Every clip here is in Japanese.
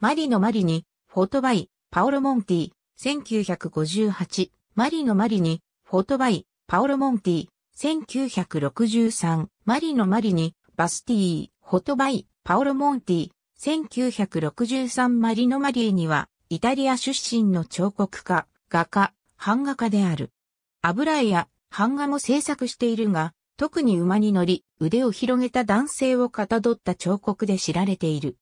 マリノ・マリニ、フォトバイ、パオロ・モンティ、1958、マリノ・マリニ、フォトバイ、パオロ・モンティ、1963、マリノ・マリニ、バスティー、フォトバイ、パオロ・モンティ、1963マリノ・マリーニは、イタリア出身の彫刻家、画家、版画家である。油絵や版画も制作しているが、特に馬に乗り、腕を広げた男性をかたどった彫刻で知られている。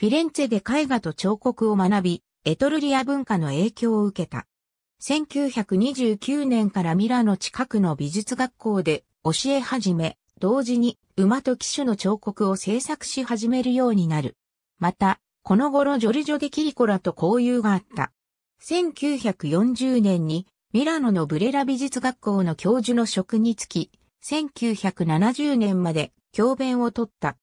フィレンツェで絵画と彫刻を学び、エトルリア文化の影響を受けた。1929年からミラノ近くの美術学校で教え始め、同時に馬と騎手の彫刻を制作し始めるようになる。また、この頃ジョルジョ・デ・キリコラと交友があった。1940年にミラノのブレラ美術学校の教授の職に就き、1970年まで教鞭を取った。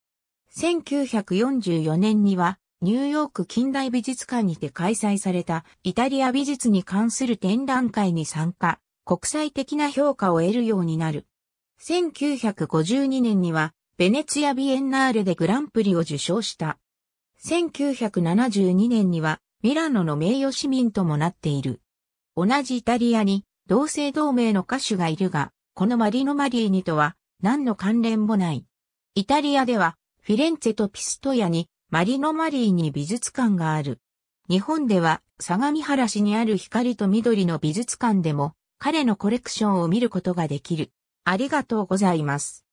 1944年にはニューヨーク近代美術館にて開催されたイタリア美術に関する展覧会に参加、国際的な評価を得るようになる。1952年にはベネツィアビエンナーレでグランプリを受賞した。1972年にはミラノの名誉市民ともなっている。同じイタリアに同姓同名の歌手がいるが、このマリノ・マリーニとは何の関連もない。イタリアではフィレンツェとピストヤにマリノ・マリーに美術館がある。日本では相模原市にある光と緑の美術館でも彼のコレクションを見ることができる。ありがとうございます。